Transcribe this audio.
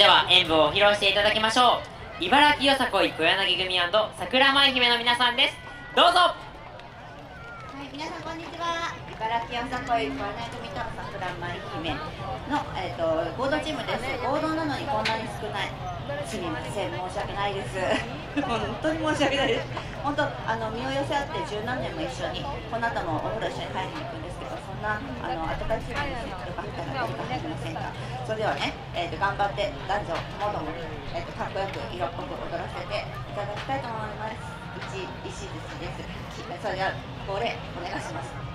では演舞を披露していただきましょう。茨城よさこい小柳組桜舞姫の皆さんです。どうぞ。はい皆さんこんにちは。茨城よさこい小柳組と桜舞姫の、えーと、合同チームです。合同なのにこんなに少ないすみません申し訳ないです。本当に申し訳ないです。本当あの身を寄せ合って十何年も一緒にこの後もお風呂一緒に入りに行くんですけどそんなあの温かいすぎですよかったら何か入りませんかそれではね、えーと、頑張って男女もども、えーと、かっこよく色っぽく踊らせていただきたいと思います。一石寿です。それでは号令お願いします。